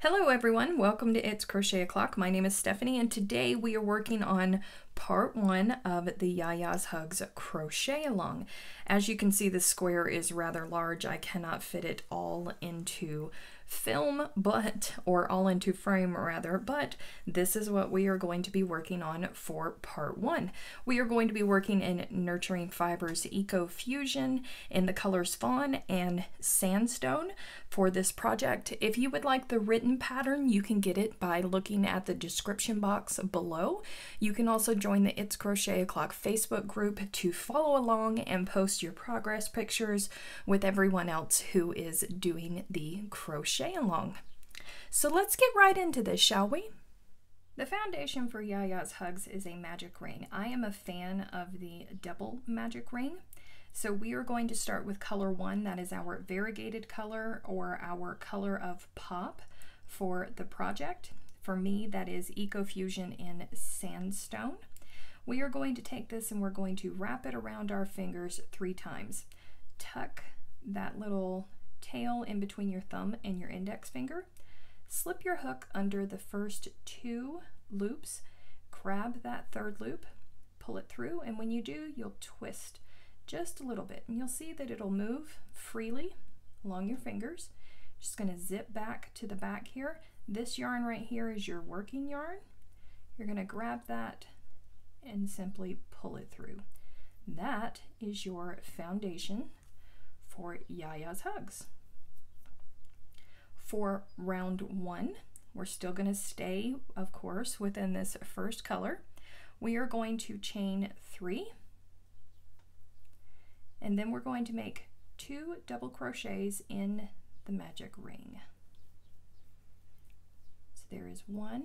Hello everyone, welcome to It's Crochet O'Clock. My name is Stephanie and today we are working on part one of the Yaya's Hugs crochet along. As you can see the square is rather large. I cannot fit it all into film, but, or all into frame rather, but this is what we are going to be working on for part one. We are going to be working in Nurturing Fibers Eco Fusion in the colors Fawn and Sandstone for this project. If you would like the written pattern, you can get it by looking at the description box below. You can also join the It's Crochet O'Clock Facebook group to follow along and post your progress pictures with everyone else who is doing the crochet along. So let's get right into this, shall we? The foundation for Yaya's Hugs is a magic ring. I am a fan of the double magic ring. So we are going to start with color one, that is our variegated color or our color of pop for the project. For me, that is Ecofusion in Sandstone. We are going to take this and we're going to wrap it around our fingers three times. Tuck that little tail in between your thumb and your index finger. Slip your hook under the first two loops, grab that third loop, pull it through, and when you do, you'll twist just a little bit. And you'll see that it'll move freely along your fingers. Just going to zip back to the back here. This yarn right here is your working yarn. You're going to grab that and simply pull it through. That is your foundation for Yaya's Hugs. For round one, we're still going to stay, of course, within this first color. We are going to chain three, and then we're going to make two double crochets in the magic ring. So there is one,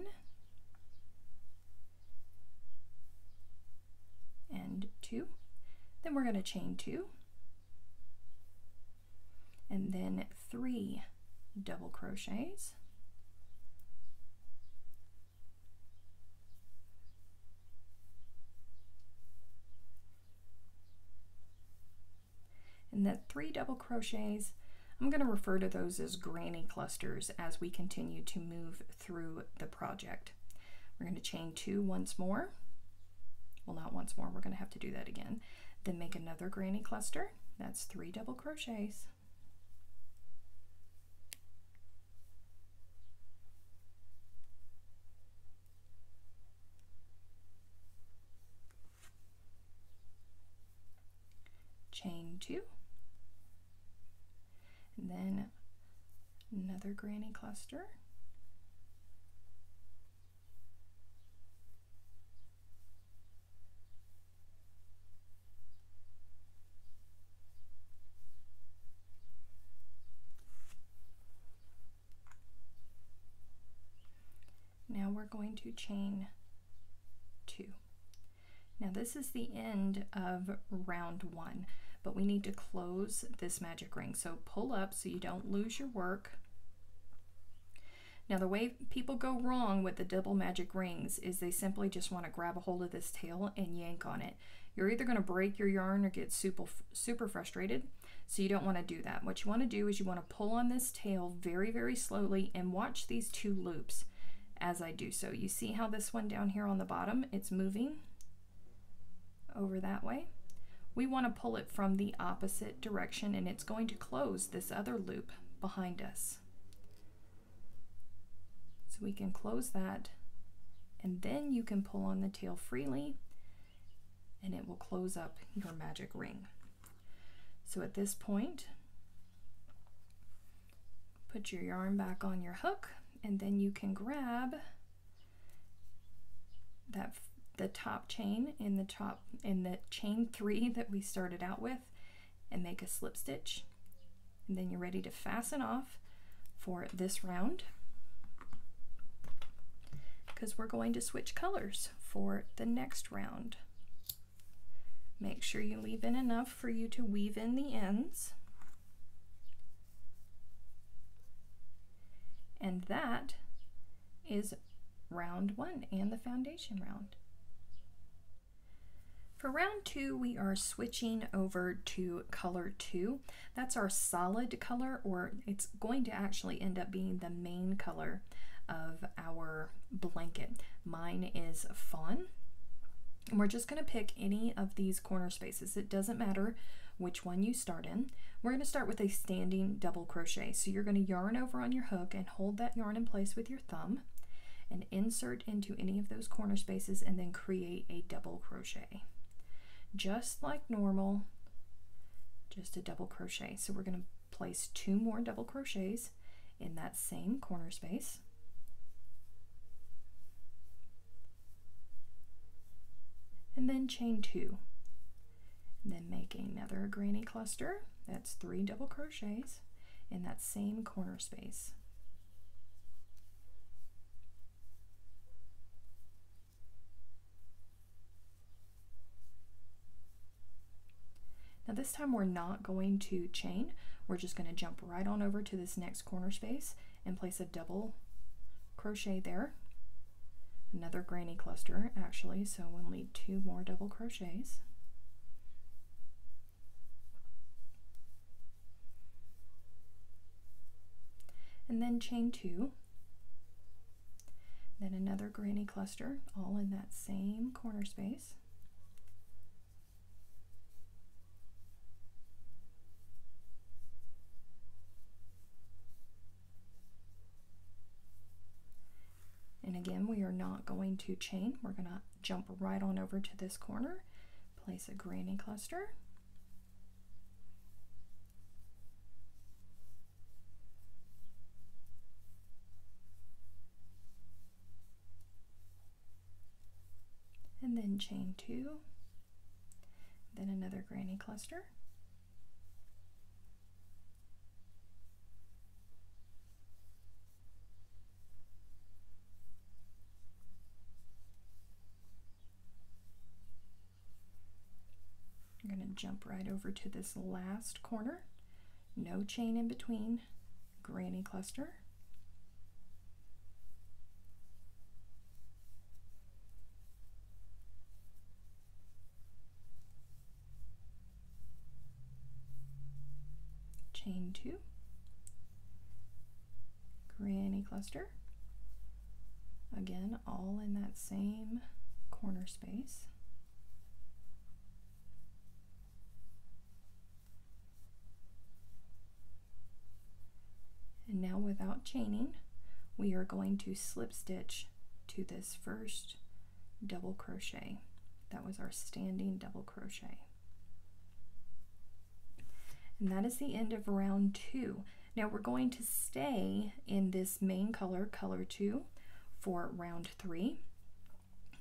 and two. Then we're going to chain two, and then three double crochets and then three double crochets I'm going to refer to those as granny clusters as we continue to move through the project. We're going to chain two once more. Well, not once more, we're going to have to do that again. Then make another granny cluster. That's three double crochets. chain two, and then another granny cluster. Now we're going to chain two. Now this is the end of round one but we need to close this magic ring. So pull up so you don't lose your work. Now the way people go wrong with the double magic rings is they simply just want to grab a hold of this tail and yank on it. You're either going to break your yarn or get super, super frustrated, so you don't want to do that. What you want to do is you want to pull on this tail very, very slowly and watch these two loops as I do so. You see how this one down here on the bottom, it's moving over that way we want to pull it from the opposite direction and it's going to close this other loop behind us. We can close that and then you can pull on the tail freely and it will close up your magic ring. So at this point, put your yarn back on your hook and then you can grab that the top chain in the top in the chain three that we started out with and make a slip stitch and then you're ready to fasten off for this round because we're going to switch colors for the next round. Make sure you leave in enough for you to weave in the ends. And that is round one and the foundation round. For round two, we are switching over to color two. That's our solid color, or it's going to actually end up being the main color of our blanket. Mine is fawn. And we're just going to pick any of these corner spaces. It doesn't matter which one you start in. We're going to start with a standing double crochet. So you're going to yarn over on your hook and hold that yarn in place with your thumb and insert into any of those corner spaces and then create a double crochet. Just like normal, just a double crochet. So we're going to place two more double crochets in that same corner space. And then chain two. And then make another granny cluster. That's three double crochets in that same corner space. Now this time we're not going to chain, we're just going to jump right on over to this next corner space and place a double crochet there. Another granny cluster actually, so we'll need two more double crochets. And then chain two, then another granny cluster all in that same corner space. And again, we are not going to chain. We're going to jump right on over to this corner, place a granny cluster. And then chain two, then another granny cluster. Jump right over to this last corner. No chain in between, granny cluster. Chain two, granny cluster. Again, all in that same corner space. And now without chaining, we are going to slip stitch to this first double crochet. That was our standing double crochet. And that is the end of round two. Now we're going to stay in this main color, color two, for round three,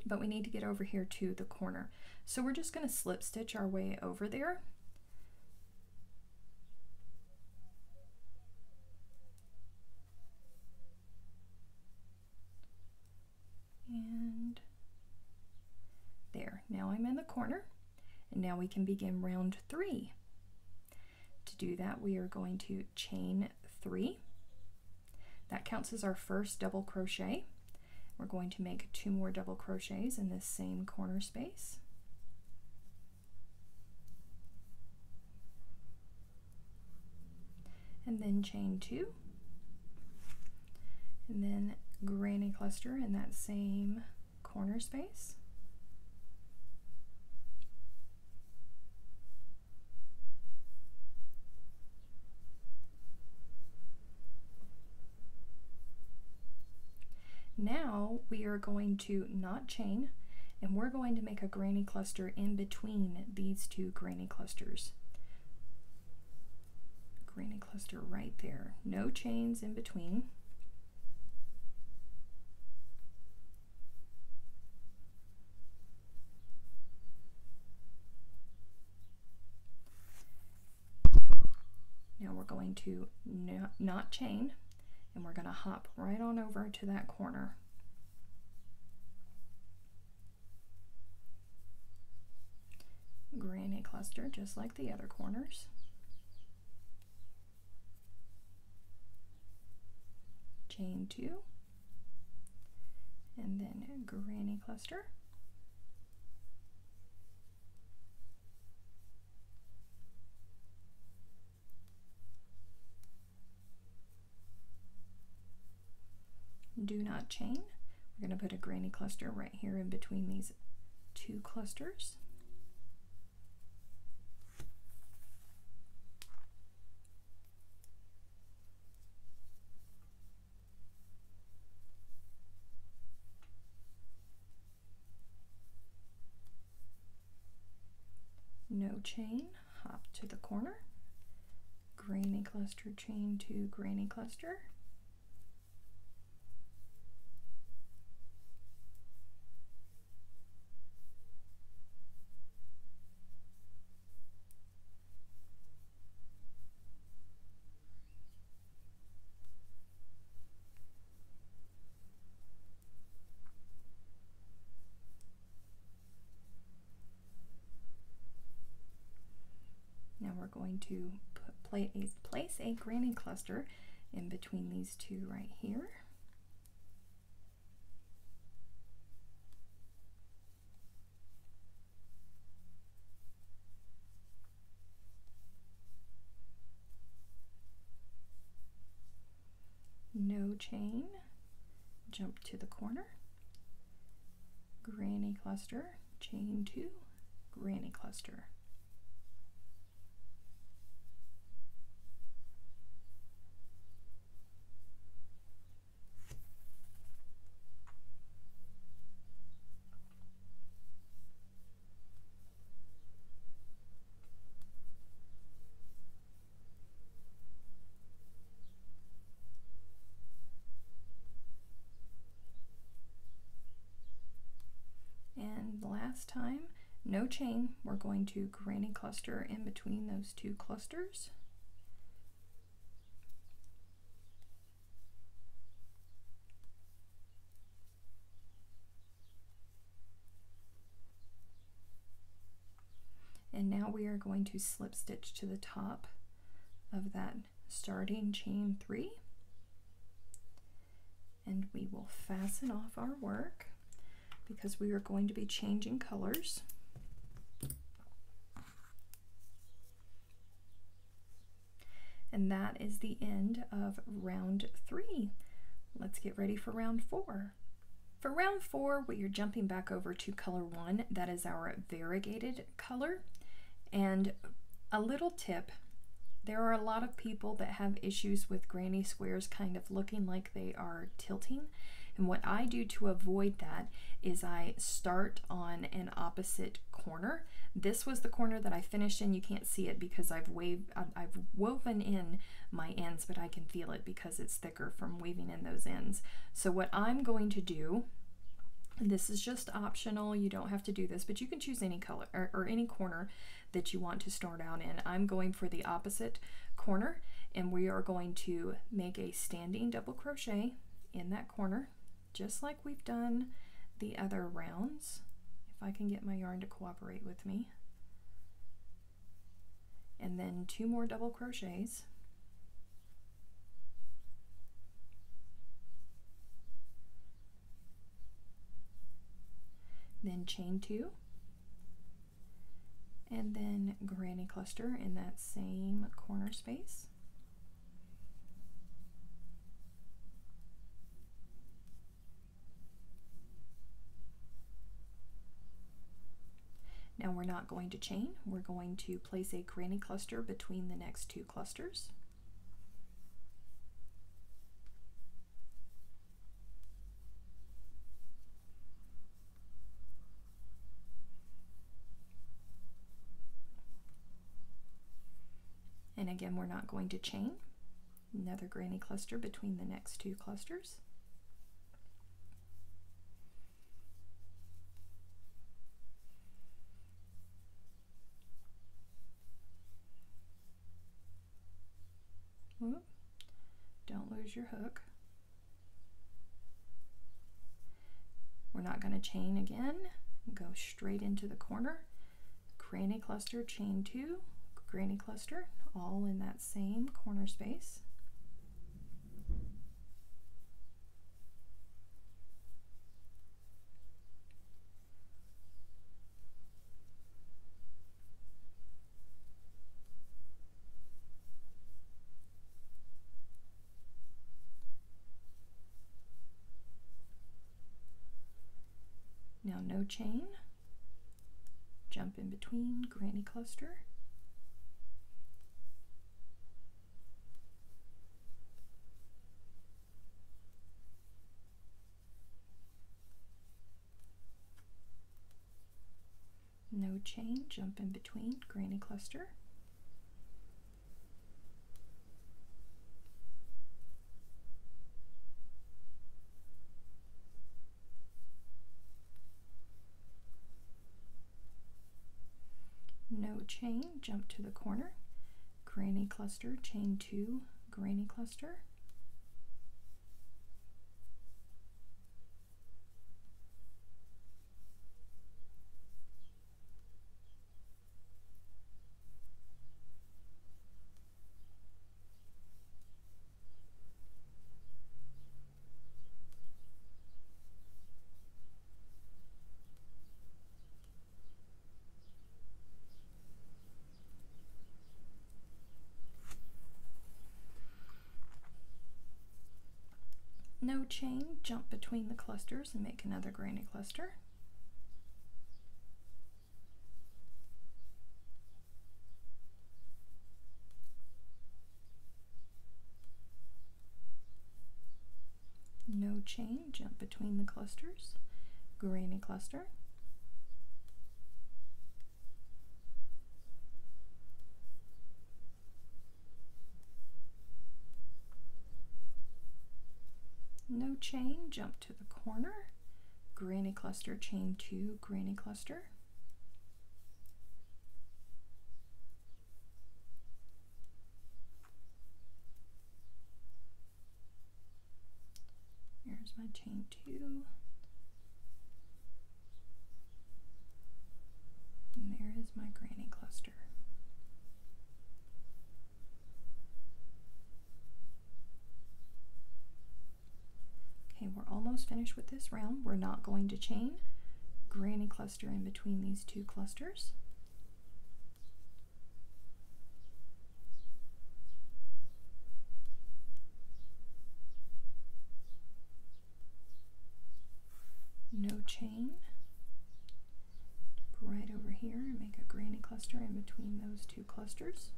but we need to get over here to the corner. So we're just gonna slip stitch our way over there and there. Now I'm in the corner and now we can begin round three. To do that we are going to chain three. That counts as our first double crochet. We're going to make two more double crochets in this same corner space. And then chain two. And then granny cluster in that same corner space. Now we are going to not chain and we're going to make a granny cluster in between these two granny clusters. Granny cluster right there. No chains in between. Now we're going to not chain and we're going to hop right on over to that corner. Granny cluster just like the other corners. Chain two and then granny cluster. Do chain. We're going to put a granny cluster right here in between these two clusters. no chain, hop to the corner, granny cluster chain two granny cluster, going to put, play a, place a granny cluster in between these two right here. No chain, jump to the corner, granny cluster, chain two, granny cluster. And last time, no chain, we're going to granny cluster in between those two clusters. And now we are going to slip stitch to the top of that starting chain three. And we will fasten off our work because we are going to be changing colors. And that is the end of round three. Let's get ready for round four. For round four, we are jumping back over to color one. That is our variegated color. And a little tip, there are a lot of people that have issues with granny squares kind of looking like they are tilting. And what I do to avoid that is I start on an opposite corner. This was the corner that I finished in. You can't see it because I've waved, I've woven in my ends, but I can feel it because it's thicker from weaving in those ends. So what I'm going to do, this is just optional. You don't have to do this, but you can choose any color or, or any corner that you want to start out in. I'm going for the opposite corner and we are going to make a standing double crochet in that corner just like we've done the other rounds, if I can get my yarn to cooperate with me. And then two more double crochets. Then chain two. And then granny cluster in that same corner space. Now we're not going to chain, we're going to place a granny cluster between the next two clusters. And again, we're not going to chain. Another granny cluster between the next two clusters. Your hook. We're not going to chain again. Go straight into the corner. Granny cluster, chain two, granny cluster, all in that same corner space. Now no chain, jump in between granny cluster, no chain, jump in between granny cluster. No chain, jump to the corner, granny cluster, chain two, granny cluster. No chain, jump between the clusters and make another granny cluster. No chain, jump between the clusters, granny cluster. no chain, jump to the corner, granny cluster, chain two, granny cluster. Here's my chain two. And there is my granny cluster. Okay, we're almost finished with this round. We're not going to chain. Granny cluster in between these two clusters. No chain. Right over here and make a granny cluster in between those two clusters.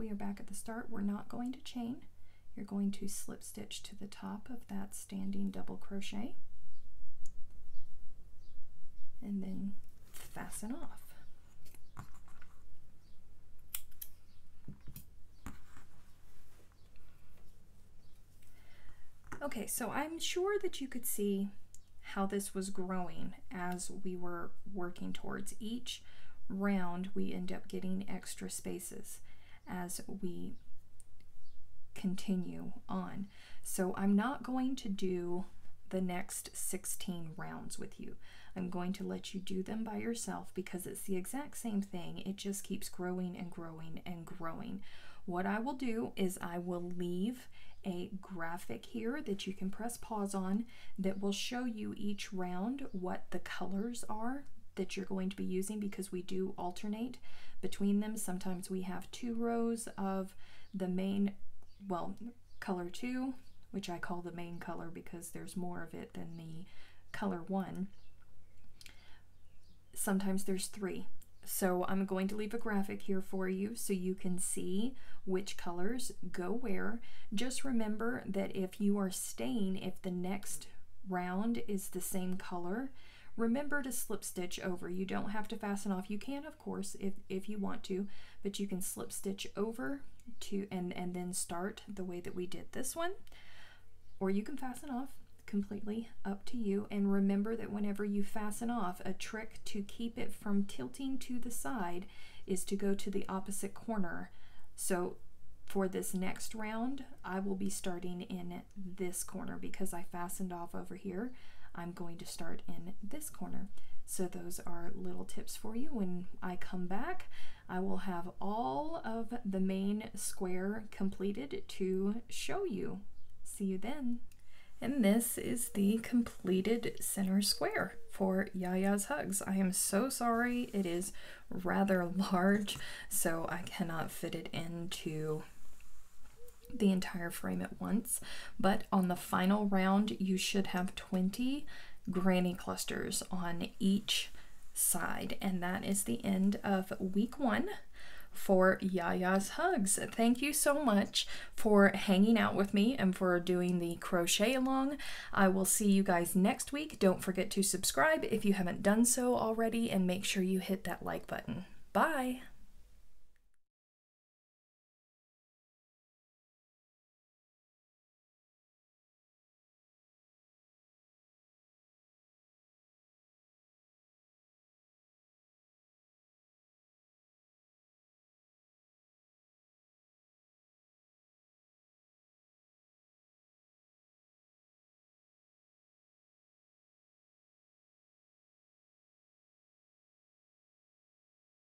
We are back at the start. We're not going to chain. You're going to slip stitch to the top of that standing double crochet and then fasten off. Okay, so I'm sure that you could see how this was growing as we were working towards each round we end up getting extra spaces as we continue on. So I'm not going to do the next 16 rounds with you. I'm going to let you do them by yourself because it's the exact same thing. It just keeps growing and growing and growing. What I will do is I will leave a graphic here that you can press pause on that will show you each round what the colors are that you're going to be using because we do alternate between them. Sometimes we have two rows of the main, well, color two, which I call the main color because there's more of it than the color one. Sometimes there's three. So I'm going to leave a graphic here for you so you can see which colors go where. Just remember that if you are staying, if the next round is the same color, Remember to slip stitch over. You don't have to fasten off. You can, of course, if, if you want to, but you can slip stitch over to and, and then start the way that we did this one. Or you can fasten off completely up to you. And remember that whenever you fasten off, a trick to keep it from tilting to the side is to go to the opposite corner. So for this next round, I will be starting in this corner because I fastened off over here. I'm going to start in this corner. So those are little tips for you. When I come back, I will have all of the main square completed to show you. See you then. And this is the completed center square for Yaya's Hugs. I am so sorry. It is rather large, so I cannot fit it into the entire frame at once. But on the final round, you should have 20 granny clusters on each side. And that is the end of week one for Yaya's Hugs. Thank you so much for hanging out with me and for doing the crochet along. I will see you guys next week. Don't forget to subscribe if you haven't done so already and make sure you hit that like button. Bye!